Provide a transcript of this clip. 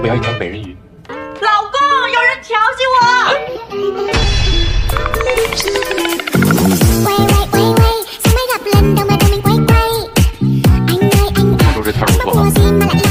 我要一条美人鱼。老公有人调戏我。说这不